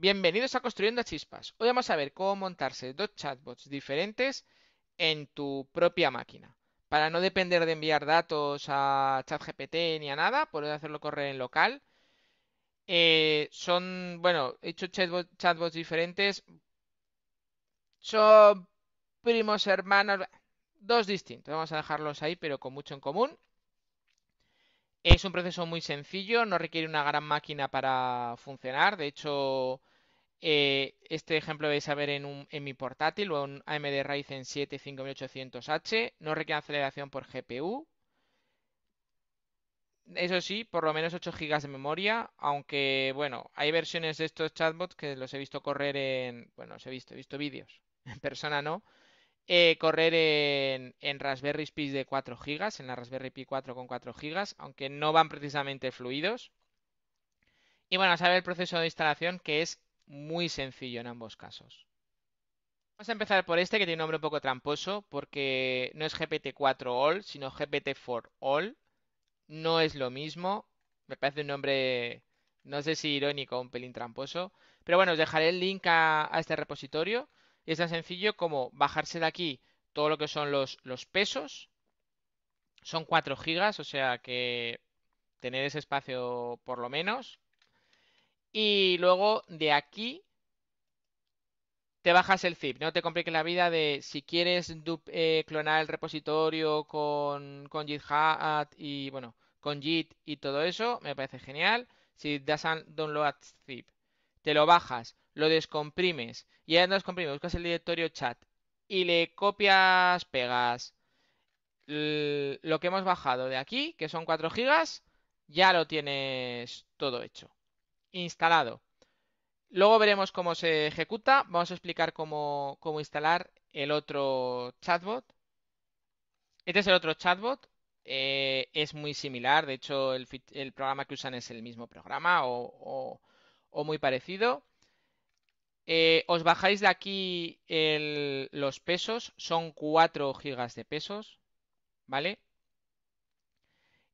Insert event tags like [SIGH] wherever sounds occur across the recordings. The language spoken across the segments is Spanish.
Bienvenidos a Construyendo Chispas. Hoy vamos a ver cómo montarse dos chatbots diferentes en tu propia máquina. Para no depender de enviar datos a ChatGPT ni a nada, puedes hacerlo correr en local. Eh, son, bueno, he hecho chatbots diferentes. Son primos hermanos, dos distintos. Vamos a dejarlos ahí, pero con mucho en común. Es un proceso muy sencillo, no requiere una gran máquina para funcionar. De hecho, eh, este ejemplo lo vais a ver en, mi portátil o en AMD Ryzen 7 5800H. No requiere aceleración por GPU. Eso sí, por lo menos 8 GB de memoria, aunque bueno, hay versiones de estos chatbots que los he visto correr en, bueno, los he visto, he visto vídeos, [LAUGHS] en persona no, eh, correr en, en, Raspberry Pi de 4 GB, en la Raspberry Pi 4 con 4 GB, aunque no van precisamente fluidos. Y bueno, a ver el proceso de instalación que es muy sencillo en ambos casos. Vamos a empezar por este que tiene un nombre un poco tramposo porque no es GPT-4 All, sino GPT-4 All. No es lo mismo. Me parece un nombre, no sé si irónico o un pelín tramposo. Pero bueno, os dejaré el link a este repositorio y es tan sencillo como bajarse de aquí todo lo que son los, los pesos. Son 4 gigas, o sea que tener ese espacio por lo menos. Y luego de aquí te bajas el zip. No te compliques la vida de si quieres eh, clonar el repositorio con, con GitHub y bueno, con Git y todo eso, me parece genial. Si das a download zip, te lo bajas, lo descomprimes y ya no descomprimes, buscas el directorio chat y le copias, pegas lo que hemos bajado de aquí, que son 4 gigas, ya lo tienes todo hecho, instalado. Luego veremos cómo se ejecuta. Vamos a explicar cómo, instalar el otro chatbot. Este es el otro chatbot. Eh, es muy similar. De hecho, el, programa que usan es el mismo programa o muy parecido. Eh, os bajáis de aquí los pesos, son 4 gigas de pesos, ¿vale?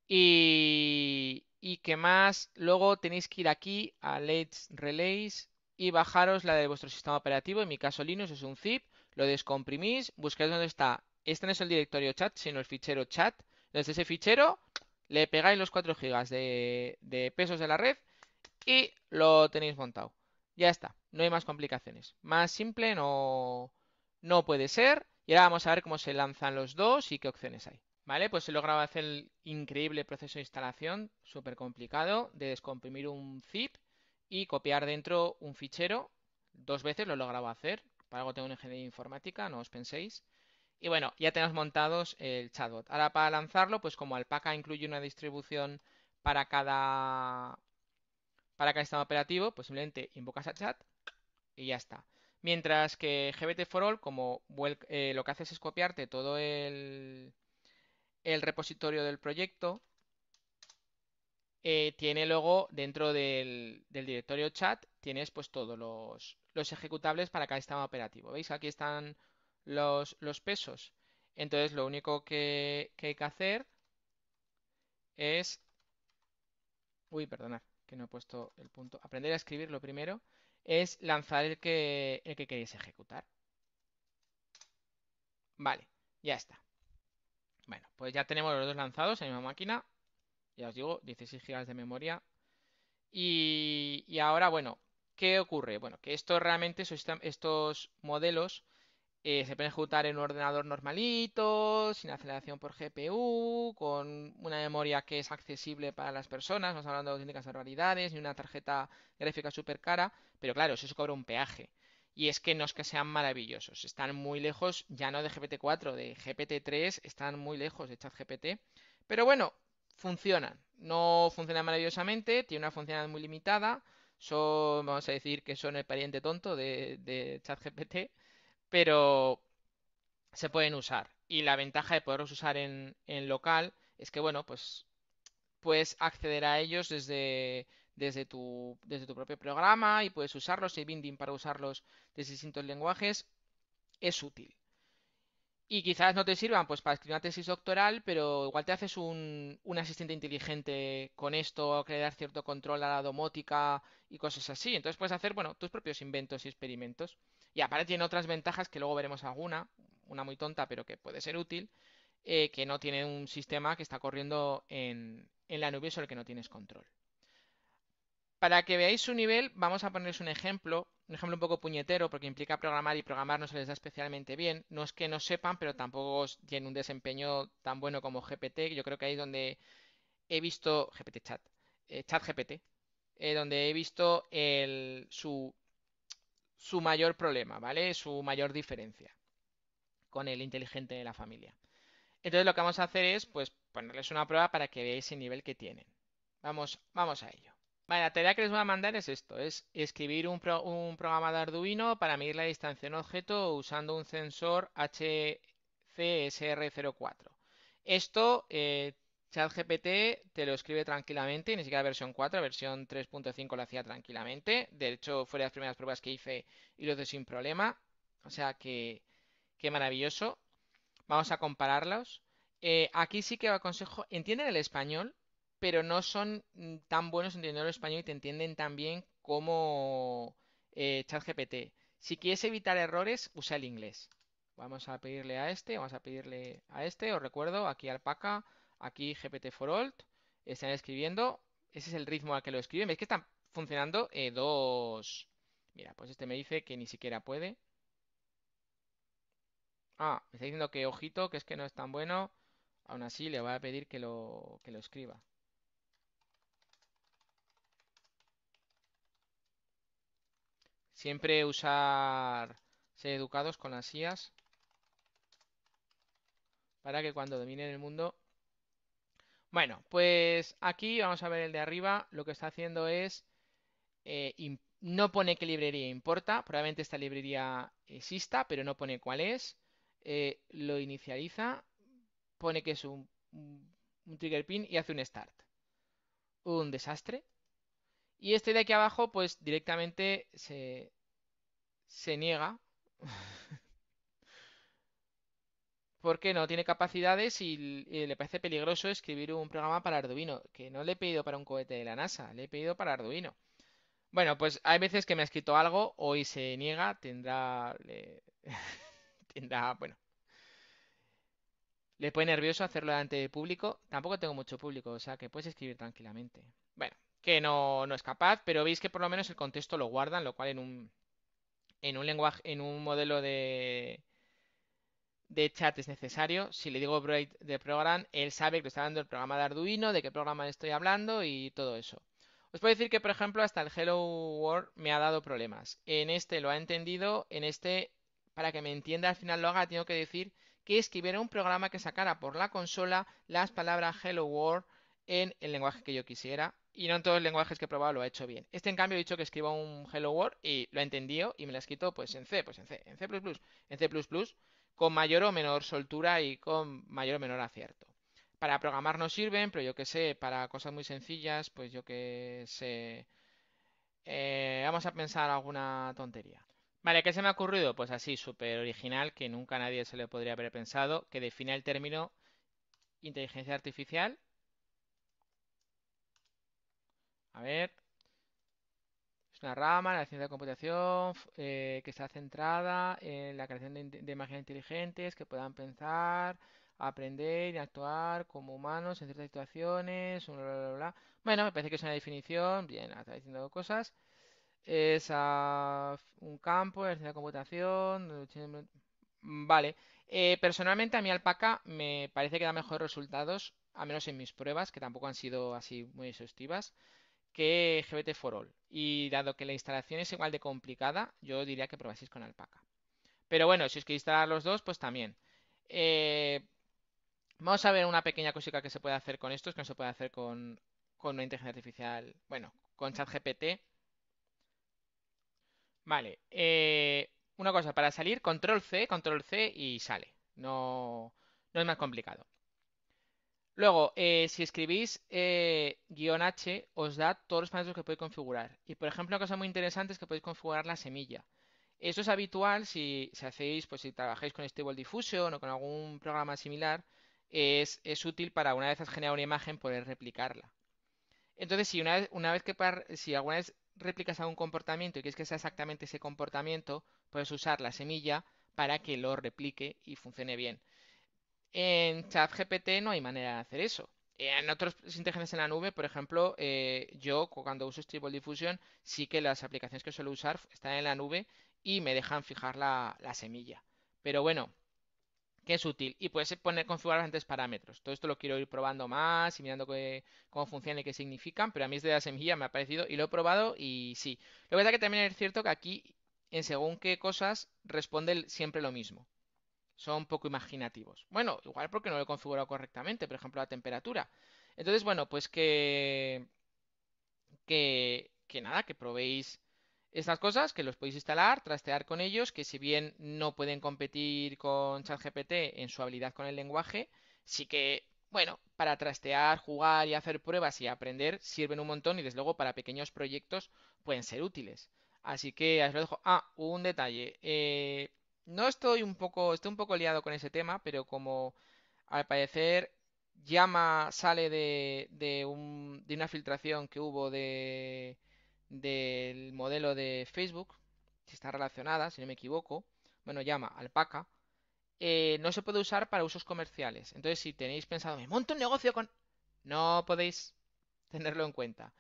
Y, y que más, luego tenéis que ir aquí a Let's Relays y bajaros la de vuestro sistema operativo, en mi caso Linux es un zip, lo descomprimís, buscáis dónde está, este no es el directorio chat, sino el fichero chat, desde ese fichero le pegáis los 4 gigas de, de pesos de la red y lo tenéis montado. Ya está, no hay más complicaciones. Más simple no, no puede ser. Y ahora vamos a ver cómo se lanzan los dos y qué opciones hay. Vale, pues he logrado hacer el increíble proceso de instalación, súper complicado, de descomprimir un zip y copiar dentro un fichero. Dos veces lo he logrado hacer. Para algo tengo una ingeniería informática, no os penséis. Y bueno, ya tenemos montados el chatbot. Ahora para lanzarlo, pues como Alpaca incluye una distribución para cada para cada sistema operativo, pues simplemente invocas a chat y ya está. Mientras que GBT for All, como eh, lo que haces es copiarte todo el, el repositorio del proyecto, eh, tiene luego dentro del, directorio chat, tienes pues todos los, ejecutables para cada sistema operativo. ¿Veis? Aquí están los, pesos. Entonces lo único que, que hay que hacer es... Uy, perdonad que no he puesto el punto, aprender a escribir lo primero, es lanzar el que, el que queréis ejecutar. Vale, ya está. Bueno, pues ya tenemos los dos lanzados en la misma máquina. Ya os digo, 16 GB de memoria. Y, ahora, bueno, ¿qué ocurre? Bueno, que esto realmente, estos modelos eh, se puede ejecutar en un ordenador normalito, sin aceleración por GPU, con una memoria que es accesible para las personas, no estamos hablando de auténticas barbaridades, ni una tarjeta gráfica súper cara, pero claro, eso cobra un peaje. Y es que no es que sean maravillosos, están muy lejos, ya no de GPT-4, de GPT-3, están muy lejos de ChatGPT. Pero bueno, funcionan. No funcionan maravillosamente, tiene una funcionalidad muy limitada. Son, vamos a decir que son el pariente tonto de, de ChatGPT pero se pueden usar. Y la ventaja de poderlos usar en, local es que, bueno, pues puedes acceder a ellos desde, desde, tu, desde tu propio programa y puedes usarlos. y binding para usarlos desde distintos lenguajes es útil. y quizás no te sirvan pues para escribir una tesis doctoral, pero igual te haces un, un asistente inteligente con esto, das cierto control a la domótica y cosas así. Entonces puedes hacer, bueno, tus propios inventos y experimentos. Y aparte tiene otras ventajas que luego veremos alguna, una muy tonta, pero que puede ser útil, eh, que no tiene un sistema que está corriendo en, en la nube sobre el que no tienes control. Para que veáis su nivel, vamos a poneros un ejemplo, un ejemplo un poco puñetero, porque implica programar y programar no se les da especialmente bien. No es que no sepan, pero tampoco tienen un desempeño tan bueno como GPT. Yo creo que ahí es donde he visto GPT Chat, eh, Chat GPT, eh, donde he visto su, su mayor problema, ¿vale? Su mayor diferencia con el inteligente de la familia. Entonces lo que vamos a hacer es, pues, ponerles una prueba para que veáis el nivel que tienen. Vamos, vamos a ello. Vale, la tarea que les voy a mandar es esto, es escribir un, programa de Arduino para medir la distancia de un objeto usando un sensor HCSR04. Esto, eh, ChatGPT te lo escribe tranquilamente, ni siquiera versión 4, versión 3.5 lo hacía tranquilamente. De hecho, fue de las primeras pruebas que hice y lo hice sin problema. O sea que, qué maravilloso. Vamos a compararlos. Eh, aquí sí que aconsejo, entienden el español, pero no son mm, tan buenos entendiendo el español y te entienden tan bien como eh, ChatGPT. Si quieres evitar errores, usa el inglés. Vamos a pedirle a este, vamos a pedirle a este, os recuerdo, aquí Alpaca, aquí GPT for Alt, están escribiendo, ese es el ritmo al que lo escriben, veis que están funcionando eh, dos... Mira, pues este me dice que ni siquiera puede. Ah, me está diciendo que ojito, que es que no es tan bueno. Aún así le voy a pedir que lo, que lo escriba. Siempre usar ser educados con las IAS para que cuando dominen el mundo... Bueno, pues aquí vamos a ver el de arriba. Lo que está haciendo es... Eh, no pone qué librería importa. Probablemente esta librería exista, pero no pone cuál es. Eh, lo inicializa. Pone que es un, un trigger pin y hace un start. Un desastre. Y este de aquí abajo, pues directamente se, se niega. [LAUGHS] porque no tiene capacidades y, le parece peligroso escribir un programa para Arduino, que no le he pedido para un cohete de la NASA, le he pedido para Arduino. Bueno, pues hay veces que me ha escrito algo, hoy se niega, tendrá, [LAUGHS] tendrá, bueno, le pone nervioso hacerlo delante de público. Tampoco tengo mucho público, o sea que puedes escribir tranquilamente. Bueno, que no, no es capaz, pero veis que por lo menos el contexto lo guardan, lo cual en un, en un lenguaje, en un modelo de, de chat es necesario. Si le digo break de program, él sabe que está dando el programa de Arduino, de qué programa estoy hablando y todo eso. Os puedo decir que, por ejemplo, hasta el Hello World me ha dado problemas. En este lo ha entendido, en este, para que me entienda al final lo haga, tengo que decir que escribiera un programa que sacara por la consola las palabras Hello World en el lenguaje que yo quisiera y no en todos los lenguajes que he probado lo ha hecho bien. Este en cambio he dicho que escriba un Hello World y lo ha entendido y me lo ha escrito pues en C, pues en C, en C++, en C++, con mayor o menor soltura y con mayor o menor acierto. Para programar no sirven, pero yo que sé, para cosas muy sencillas, pues yo que sé... Eh, vamos a pensar alguna tontería. Vale, ¿qué se me ha ocurrido? Pues así, súper original, que nunca a nadie se le podría haber pensado, que define el término inteligencia artificial A ver. Es una rama de la ciencia de computación eh, que está centrada en la creación de, máquinas inteligentes que puedan pensar, aprender y actuar como humanos en ciertas situaciones. Bueno, me parece que es una definición. Bien, está diciendo cosas. Es un campo de la ciencia de computación. Vale. Eh, personalmente a mí Alpaca me parece que da mejores resultados, al menos en mis pruebas, que tampoco han sido así muy exhaustivas que GBT for All. Y dado que la instalación es igual de complicada, yo diría que probaseis con Alpaca. Pero bueno, si os queréis instalar los dos, pues también. Eh, vamos a ver una pequeña cosita que se puede hacer con estos, que no se puede hacer con, una inteligencia artificial, bueno, con ChatGPT. Vale, eh, una cosa, para salir, control C, control C y sale. No, no es más complicado. Luego, eh, si escribís eh, guion H, os da todos los parámetros que podéis configurar. Y por ejemplo, una cosa muy interesante es que podéis configurar la semilla. Esto es habitual si, hacéis, pues si trabajáis con Stable Diffusion o con algún programa similar, es, es útil para una vez has generado una imagen poder replicarla. Entonces, si una vez que si alguna vez replicas algún comportamiento y quieres que sea exactamente ese comportamiento, puedes usar la semilla para que lo replique y funcione bien. En ChatGPT no hay manera de hacer eso. En otros inteligencias en la nube, por ejemplo, eh, yo cuando uso Stable Diffusion, sí que las aplicaciones que suelo usar están en la nube y me dejan fijar la, la semilla. Pero bueno, que es útil y puedes poner configurar bastantes parámetros. Todo esto lo quiero ir probando más y mirando cómo funciona y qué significan, pero a mí desde la semilla me ha parecido y lo he probado y sí. Lo que pasa es que también es cierto que aquí, en según qué cosas, responde siempre lo mismo. Son poco imaginativos. Bueno, igual porque no lo he configurado correctamente, por ejemplo, la temperatura. Entonces, bueno, pues que, que, que nada, que probéis estas cosas, que los podéis instalar, trastear con ellos, que si bien no pueden competir con ChatGPT en su habilidad con el lenguaje, sí que, bueno, para trastear, jugar y hacer pruebas y aprender sirven un montón y desde luego para pequeños proyectos pueden ser útiles. Así que os lo dejo. Ah, un detalle. Eh, no estoy un poco, estoy un poco liado con ese tema, pero como al parecer llama sale de, de, un, de una filtración que hubo de del modelo de Facebook, si está relacionada, si no me equivoco, bueno, llama alpaca, eh, no se puede usar para usos comerciales. Entonces, si tenéis pensado, me monto un negocio con... No podéis tenerlo en cuenta.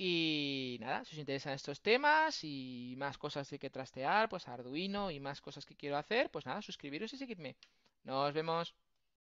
Y nada, si os interesan estos temas y más cosas de que trastear, pues Arduino y más cosas que quiero hacer, pues nada, suscribiros y seguidme. Nos vemos.